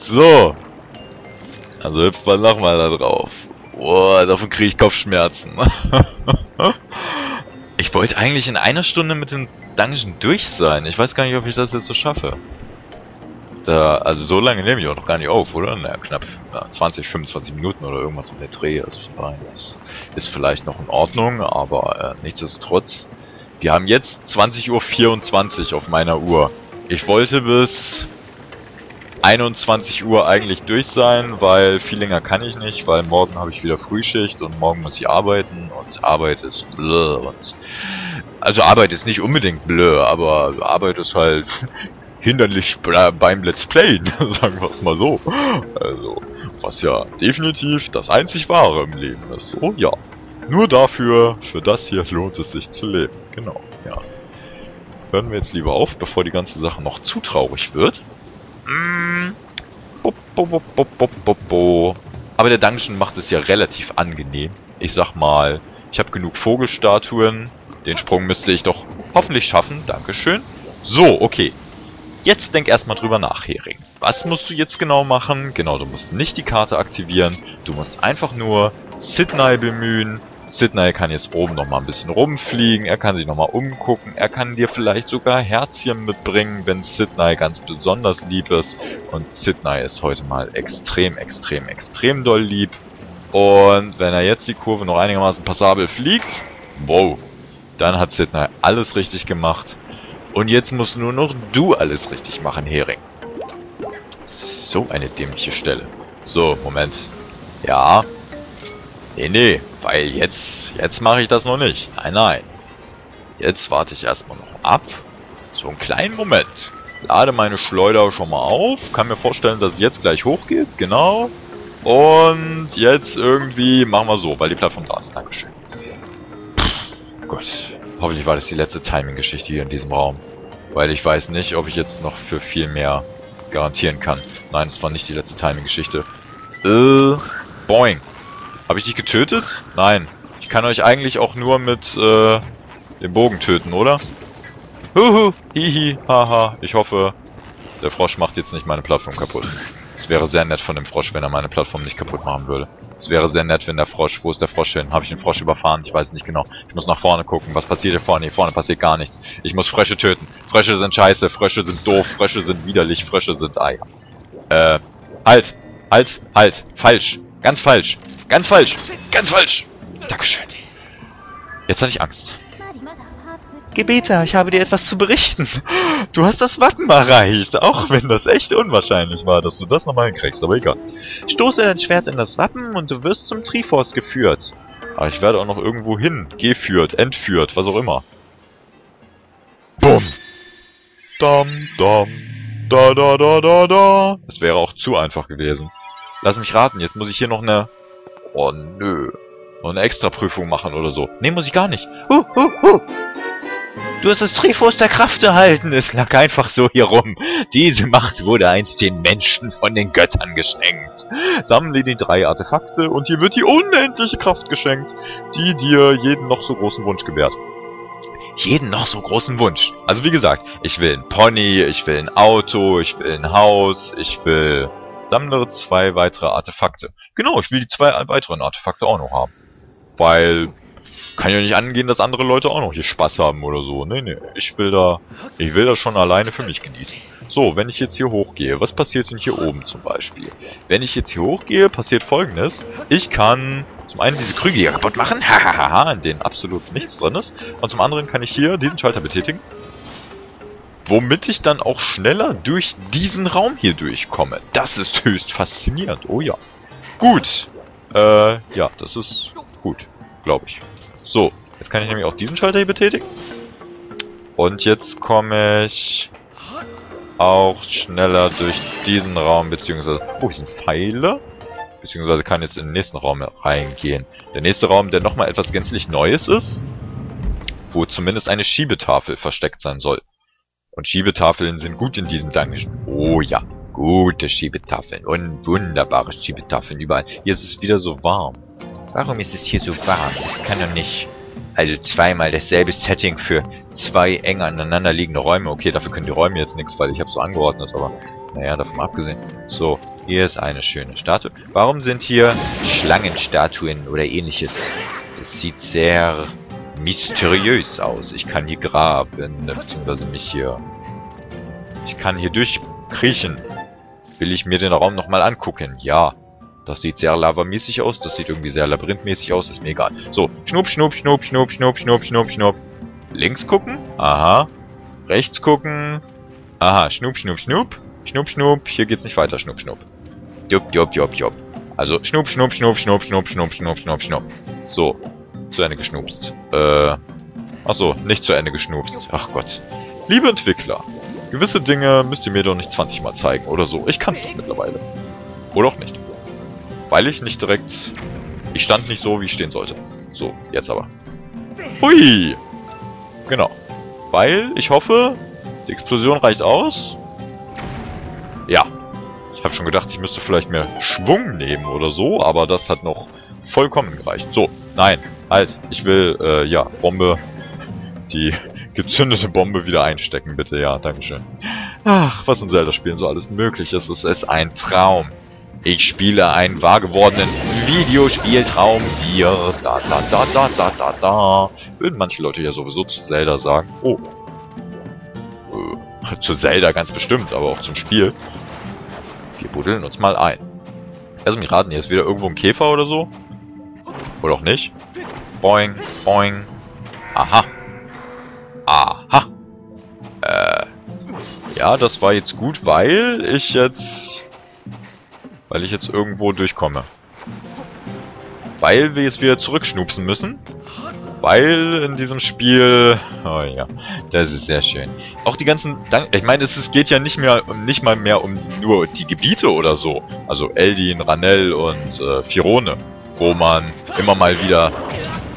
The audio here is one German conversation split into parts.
So. Also hüpft man nochmal da drauf. Boah, davon kriege ich Kopfschmerzen. ich wollte eigentlich in einer Stunde mit dem Dungeon durch sein. Ich weiß gar nicht, ob ich das jetzt so schaffe. Da, also so lange nehme ich auch noch gar nicht auf, oder? Na, knapp ja, 20, 25 Minuten oder irgendwas um der Dreh. Also von das ist vielleicht noch in Ordnung, aber äh, nichtsdestotrotz. Wir haben jetzt 20.24 Uhr auf meiner Uhr. Ich wollte bis 21 Uhr eigentlich durch sein, weil viel länger kann ich nicht, weil morgen habe ich wieder Frühschicht und morgen muss ich arbeiten und Arbeit ist blöd. Und also Arbeit ist nicht unbedingt blöd, aber Arbeit ist halt hinderlich beim Let's Play, sagen wir es mal so. Also, was ja definitiv das einzig Wahre im Leben ist. Oh ja. Nur dafür, für das hier lohnt es sich zu leben. Genau, ja. Hören wir jetzt lieber auf, bevor die ganze Sache noch zu traurig wird. Mm. Aber der Dungeon macht es ja relativ angenehm. Ich sag mal, ich habe genug Vogelstatuen. Den Sprung müsste ich doch hoffentlich schaffen. Dankeschön. So, okay. Jetzt denk erstmal drüber nach, Hering. Was musst du jetzt genau machen? Genau, du musst nicht die Karte aktivieren. Du musst einfach nur Sidney bemühen. Sidney kann jetzt oben nochmal ein bisschen rumfliegen, er kann sich nochmal umgucken, er kann dir vielleicht sogar Herzchen mitbringen, wenn Sidney ganz besonders lieb ist. Und Sidney ist heute mal extrem, extrem, extrem doll lieb. Und wenn er jetzt die Kurve noch einigermaßen passabel fliegt, wow, dann hat Sidney alles richtig gemacht. Und jetzt musst nur noch du alles richtig machen, Hering. So eine dämliche Stelle. So, Moment. Ja, Nee, nee, weil jetzt, jetzt mache ich das noch nicht. Nein, nein. Jetzt warte ich erstmal noch ab. So einen kleinen Moment. Lade meine Schleuder schon mal auf. Kann mir vorstellen, dass es jetzt gleich hochgeht. Genau. Und jetzt irgendwie machen wir so, weil die Plattform da ist. Dankeschön. Puh, gut. Hoffentlich war das die letzte Timing-Geschichte hier in diesem Raum. Weil ich weiß nicht, ob ich jetzt noch für viel mehr garantieren kann. Nein, es war nicht die letzte Timing-Geschichte. Äh, boing. Habe ich dich getötet? Nein. Ich kann euch eigentlich auch nur mit äh, dem Bogen töten, oder? Huhu, hihi, haha. Ich hoffe, der Frosch macht jetzt nicht meine Plattform kaputt. Es wäre sehr nett von dem Frosch, wenn er meine Plattform nicht kaputt machen würde. Es wäre sehr nett, wenn der Frosch... Wo ist der Frosch hin? Habe ich den Frosch überfahren? Ich weiß nicht genau. Ich muss nach vorne gucken. Was passiert hier vorne? Hier vorne passiert gar nichts. Ich muss Frösche töten. Frösche sind scheiße. Frösche sind doof. Frösche sind widerlich. Frösche sind Eier. Äh, halt. Halt. Halt. Falsch. Ganz falsch. Ganz falsch. Ganz falsch. Dankeschön. Jetzt hatte ich Angst. Gebeta, ich habe dir etwas zu berichten. Du hast das Wappen erreicht, auch wenn das echt unwahrscheinlich war, dass du das nochmal hinkriegst, aber egal. Stoße dein Schwert in das Wappen und du wirst zum Triforce geführt. Aber ich werde auch noch irgendwo hin geführt, entführt, was auch immer. Bumm. Dam, dam. Da, da, da, da, da. Es wäre auch zu einfach gewesen. Lass mich raten, jetzt muss ich hier noch eine Oh nö. Noch eine Extra-Prüfung machen oder so. Nee, muss ich gar nicht. Huh, huh, huh. Du hast das Trifos der Kraft erhalten. Es lag einfach so hier rum. Diese Macht wurde einst den Menschen von den Göttern geschenkt. Sammle die drei Artefakte und hier wird die unendliche Kraft geschenkt, die dir jeden noch so großen Wunsch gewährt. Jeden noch so großen Wunsch. Also wie gesagt, ich will ein Pony, ich will ein Auto, ich will ein Haus, ich will Sammle zwei weitere Artefakte. Genau, ich will die zwei weiteren Artefakte auch noch haben. Weil, kann ja nicht angehen, dass andere Leute auch noch hier Spaß haben oder so. Nee, nee, ich will da, ich will das schon alleine für mich genießen. So, wenn ich jetzt hier hochgehe, was passiert denn hier oben zum Beispiel? Wenn ich jetzt hier hochgehe, passiert folgendes. Ich kann zum einen diese Krüge hier kaputt machen, hahaha, in denen absolut nichts drin ist. Und zum anderen kann ich hier diesen Schalter betätigen. Womit ich dann auch schneller durch diesen Raum hier durchkomme. Das ist höchst faszinierend. Oh ja. Gut. Äh, ja, das ist gut. Glaube ich. So. Jetzt kann ich nämlich auch diesen Schalter hier betätigen. Und jetzt komme ich auch schneller durch diesen Raum, beziehungsweise... Oh, hier sind Pfeile. Beziehungsweise kann jetzt in den nächsten Raum reingehen. Der nächste Raum, der nochmal etwas gänzlich Neues ist. Wo zumindest eine Schiebetafel versteckt sein soll. Und Schiebetafeln sind gut in diesem Dungeon. Oh ja, gute Schiebetafeln und wunderbare Schiebetafeln überall. Hier ist es wieder so warm. Warum ist es hier so warm? Das kann doch nicht... Also zweimal dasselbe Setting für zwei eng aneinander liegende Räume. Okay, dafür können die Räume jetzt nichts, weil ich habe so angeordnet, aber naja, davon abgesehen. So, Hier ist eine schöne Statue. Warum sind hier Schlangenstatuen oder ähnliches? Das sieht sehr mysteriös aus. Ich kann hier graben, beziehungsweise mich hier... Ich kann hier durchkriechen. Will ich mir den Raum nochmal angucken? Ja. Das sieht sehr lavamäßig aus. Das sieht irgendwie sehr labyrinthmäßig aus. Ist mir egal. So, schnupp, schnupp, schnupp, schnupp, schnupp, schnupp, schnupp, schnupp. Links gucken. Aha. Rechts gucken. Aha, schnupp, schnupp, schnupp. Schnupp, schnupp. Hier geht's nicht weiter. Schnupp, schnupp. Jupp, jupp, jupp, jupp. Also, schnupp, schnupp, schnupp, schnupp, schnupp, schnupp, schnupp, schnupp, schnupp. So. Zu Ende geschnupst. Äh. Achso, nicht zu Ende geschnupst. Ach Gott. Liebe Entwickler. Gewisse Dinge müsst ihr mir doch nicht 20 Mal zeigen oder so. Ich kann's doch mittlerweile. Oder auch nicht. Weil ich nicht direkt... Ich stand nicht so, wie ich stehen sollte. So, jetzt aber. Hui! Genau. Weil ich hoffe, die Explosion reicht aus. Ja. Ich habe schon gedacht, ich müsste vielleicht mehr Schwung nehmen oder so, aber das hat noch vollkommen gereicht. So, nein, halt. Ich will, äh, ja, Bombe, die gezündete Bombe wieder einstecken, bitte. Ja, dankeschön. Ach, was in Zelda-Spielen so alles möglich ist. Es ist ein Traum. Ich spiele einen wahr gewordenen Videospieltraum hier. Da, da, da, da, da, da, da. Würden manche Leute ja sowieso zu Zelda sagen. Oh. Äh, zu Zelda ganz bestimmt, aber auch zum Spiel. Wir buddeln uns mal ein. Also mir raten, hier ist wieder irgendwo ein Käfer oder so. Oder auch nicht. Boing, boing. Aha. Aha. Äh. Ja, das war jetzt gut, weil ich jetzt weil ich jetzt irgendwo durchkomme. Weil wir jetzt wieder zurückschnupsen müssen. Weil in diesem Spiel... Oh ja, das ist sehr schön. Auch die ganzen... Ich meine, es geht ja nicht mehr nicht mal mehr um nur die Gebiete oder so. Also Eldin, Ranel und äh, Firone. Wo man immer mal wieder...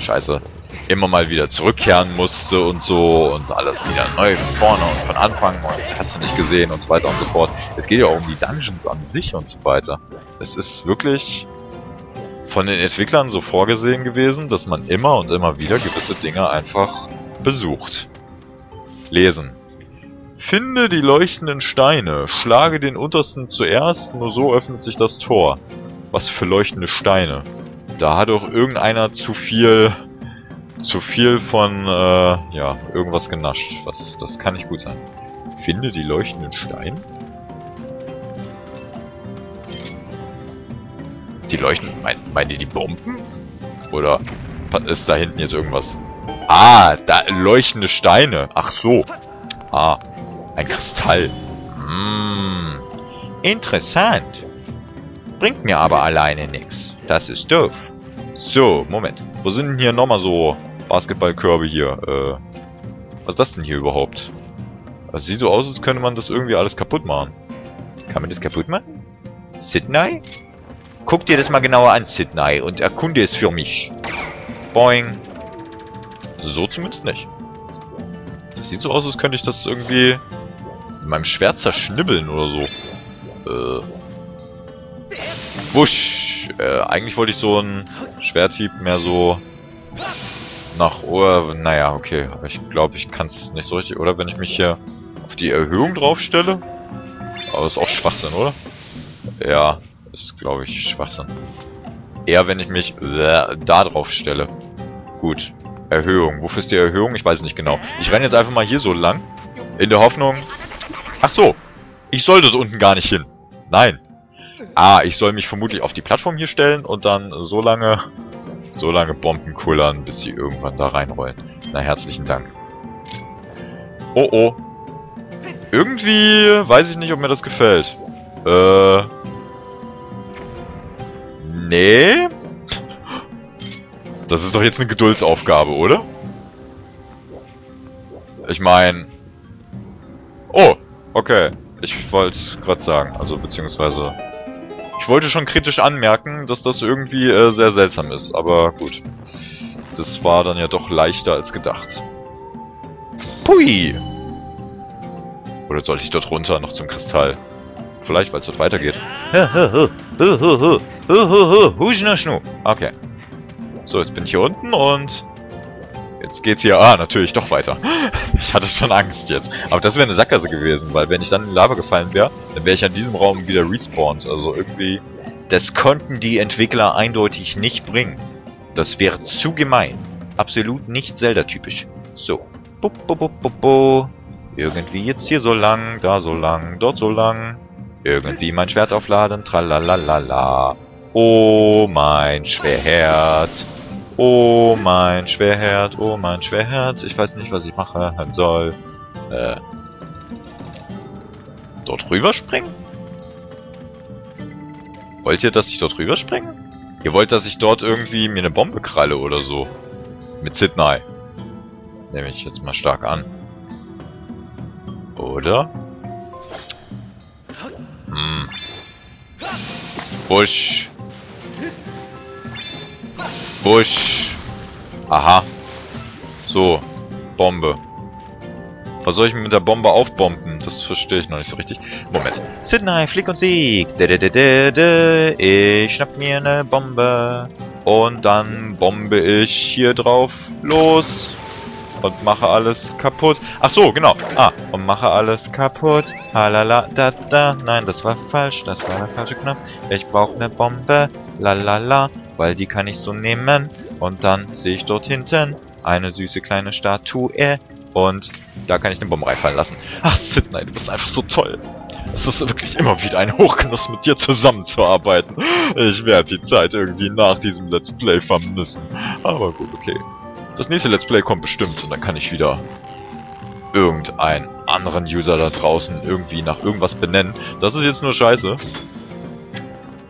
Scheiße immer mal wieder zurückkehren musste und so und alles wieder neu von vorne und von Anfang und das hast du nicht gesehen und so weiter und so fort. Es geht ja auch um die Dungeons an sich und so weiter. Es ist wirklich von den Entwicklern so vorgesehen gewesen, dass man immer und immer wieder gewisse Dinge einfach besucht. Lesen. Finde die leuchtenden Steine, schlage den untersten zuerst, nur so öffnet sich das Tor. Was für leuchtende Steine. Da hat doch irgendeiner zu viel zu viel von, äh, ja, irgendwas genascht. Was, das kann nicht gut sein. Finde die leuchtenden Steine? Die leuchten, mein, meint ihr die Bomben? Oder ist da hinten jetzt irgendwas? Ah, da leuchtende Steine. Ach so. Ah, ein Kristall. Hm, interessant. Bringt mir aber alleine nichts. Das ist doof. So, Moment. Wo sind denn hier nochmal so Basketballkörbe hier. Äh, was ist das denn hier überhaupt? Das sieht so aus, als könnte man das irgendwie alles kaputt machen. Kann man das kaputt machen? Sydney? Guck dir das mal genauer an, Sydney, und erkunde es für mich. Boing. So zumindest nicht. Das sieht so aus, als könnte ich das irgendwie mit meinem Schwert zerschnibbeln oder so. Wusch. Äh, eigentlich wollte ich so ein Schwerthieb mehr so nach Ohr. Naja, okay. Aber ich glaube, ich kann es nicht so richtig. Oder wenn ich mich hier auf die Erhöhung drauf stelle? Aber ist auch Schwachsinn, oder? Ja, ist glaube ich Schwachsinn. Eher wenn ich mich äh, da drauf stelle. Gut. Erhöhung. Wofür ist die Erhöhung? Ich weiß nicht genau. Ich renne jetzt einfach mal hier so lang. In der Hoffnung... Ach so. Ich sollte so unten gar nicht hin. Nein. Ah, ich soll mich vermutlich auf die Plattform hier stellen und dann so lange so lange Bomben kullern, bis sie irgendwann da reinrollen. Na, herzlichen Dank. Oh, oh. Irgendwie weiß ich nicht, ob mir das gefällt. Äh... Nee. Das ist doch jetzt eine Geduldsaufgabe, oder? Ich meine... Oh, okay. Ich wollte gerade sagen, also beziehungsweise... Ich wollte schon kritisch anmerken, dass das irgendwie äh, sehr seltsam ist, aber gut. Das war dann ja doch leichter als gedacht. Pui! Oder sollte ich dort runter noch zum Kristall? Vielleicht, weil es dort weitergeht. Okay. So, jetzt bin ich hier unten und... Jetzt geht's hier... Ah, natürlich, doch weiter. Ich hatte schon Angst jetzt. Aber das wäre eine Sackgasse gewesen, weil wenn ich dann in Lava gefallen wäre, dann wäre ich an diesem Raum wieder respawned. Also irgendwie... Das konnten die Entwickler eindeutig nicht bringen. Das wäre zu gemein. Absolut nicht Zelda-typisch. So. Bu, bu, bu, bu, bu. Irgendwie jetzt hier so lang, da so lang, dort so lang. Irgendwie mein Schwert aufladen, tralalala. Oh, mein Schwert. Oh, mein Schwert. Oh, mein Schwert. Ich weiß nicht, was ich machen soll. Äh. Dort rüberspringen? Wollt ihr, dass ich dort rüberspringe? Ihr wollt, dass ich dort irgendwie mir eine Bombe kralle oder so. Mit Sidney. Nehme ich jetzt mal stark an. Oder? Hm. Busch. Busch. Aha. So. Bombe. Was soll ich mit der Bombe aufbomben? Das verstehe ich noch nicht so richtig. Moment. Sydney, Flick und Sieg. Ich schnapp mir eine Bombe. Und dann bombe ich hier drauf los. Und mache alles kaputt. Ach so, genau. Ah, und mache alles kaputt. Halala, da, da. Nein, das war falsch. Das war der falsche Knopf. Ich brauche eine Bombe. Lalala. Weil die kann ich so nehmen. Und dann sehe ich dort hinten eine süße kleine Statue. Und da kann ich eine Bombe reinfallen lassen. Ach, Sidney, du bist einfach so toll. Es ist wirklich immer wieder ein Hochgenuss, mit dir zusammenzuarbeiten. Ich werde die Zeit irgendwie nach diesem Let's Play vermissen. Aber gut, okay. Das nächste Let's Play kommt bestimmt und dann kann ich wieder irgendeinen anderen User da draußen irgendwie nach irgendwas benennen. Das ist jetzt nur scheiße.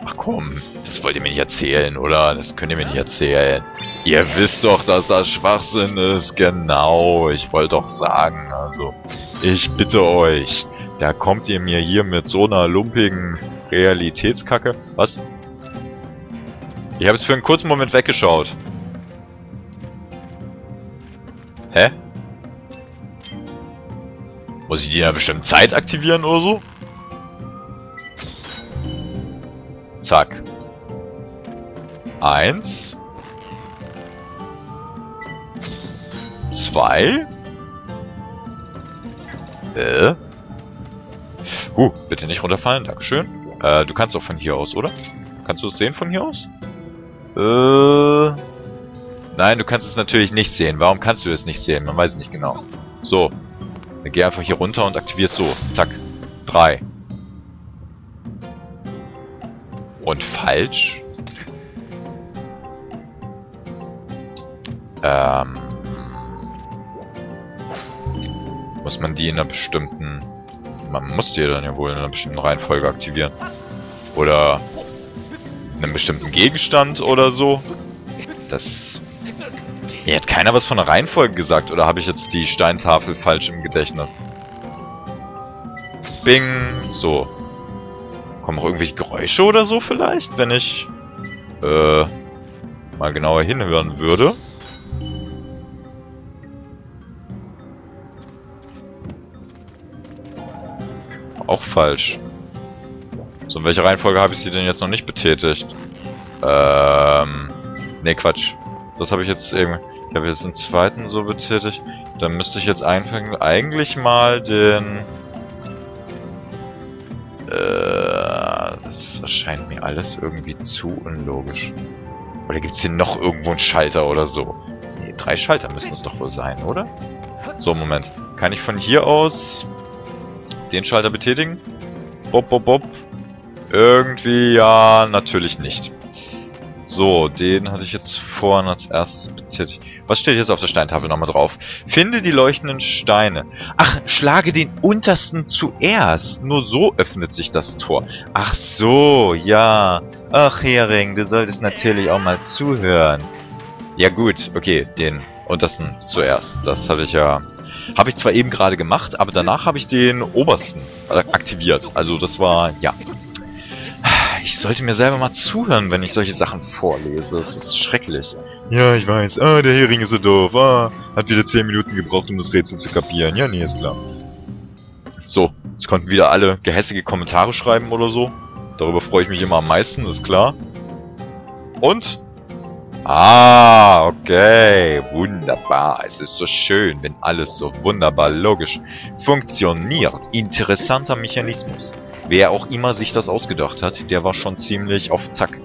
Ach komm, das wollt ihr mir nicht erzählen, oder? Das könnt ihr mir nicht erzählen. Ihr wisst doch, dass das Schwachsinn ist. Genau, ich wollte doch sagen, also... Ich bitte euch, da kommt ihr mir hier mit so einer lumpigen Realitätskacke. Was? Ich habe jetzt für einen kurzen Moment weggeschaut. Hä? Muss ich die in einer bestimmten Zeit aktivieren oder so? Zack. Eins. Zwei. Äh. Uh, bitte nicht runterfallen, Dankeschön. Äh, du kannst auch von hier aus, oder? Kannst du es sehen von hier aus? Äh. Nein, du kannst es natürlich nicht sehen. Warum kannst du es nicht sehen? Man weiß es nicht genau. So. Dann geh einfach hier runter und aktivierst so. Zack. Drei. Und falsch. Ähm. Muss man die in einer bestimmten... Man muss die dann ja wohl in einer bestimmten Reihenfolge aktivieren. Oder in einem bestimmten Gegenstand oder so. Das... Mir hat keiner was von der Reihenfolge gesagt, oder habe ich jetzt die Steintafel falsch im Gedächtnis? Bing. So. Kommen auch irgendwelche Geräusche oder so vielleicht, wenn ich äh, mal genauer hinhören würde? Auch falsch. So, in welcher Reihenfolge habe ich sie denn jetzt noch nicht betätigt? Ähm, ne Quatsch. Das habe ich jetzt eben, ich habe jetzt den zweiten so betätigt. Dann müsste ich jetzt eigentlich mal den... Äh, das erscheint mir alles irgendwie zu unlogisch. Oder gibt es hier noch irgendwo einen Schalter oder so? Nee, drei Schalter müssen es doch wohl sein, oder? So, Moment. Kann ich von hier aus den Schalter betätigen? Bob, bob, bob. Irgendwie, ja, natürlich nicht. So, den hatte ich jetzt vorhin als erstes betätigt. Was steht jetzt auf der Steintafel nochmal drauf? Finde die leuchtenden Steine. Ach, schlage den untersten zuerst. Nur so öffnet sich das Tor. Ach so, ja. Ach, Hering, du solltest natürlich auch mal zuhören. Ja gut, okay, den untersten zuerst. Das habe ich ja habe ich zwar eben gerade gemacht, aber danach habe ich den obersten äh, aktiviert. Also das war, ja. Ich sollte mir selber mal zuhören, wenn ich solche Sachen vorlese. Das ist schrecklich. Ja, ich weiß. Ah, der Hering ist so doof. Ah, hat wieder 10 Minuten gebraucht, um das Rätsel zu kapieren. Ja, nee, ist klar. So, jetzt konnten wieder alle gehässige Kommentare schreiben oder so. Darüber freue ich mich immer am meisten, ist klar. Und Ah, okay. Wunderbar. Es ist so schön, wenn alles so wunderbar logisch funktioniert. Interessanter Mechanismus. Wer auch immer sich das ausgedacht hat, der war schon ziemlich auf Zack.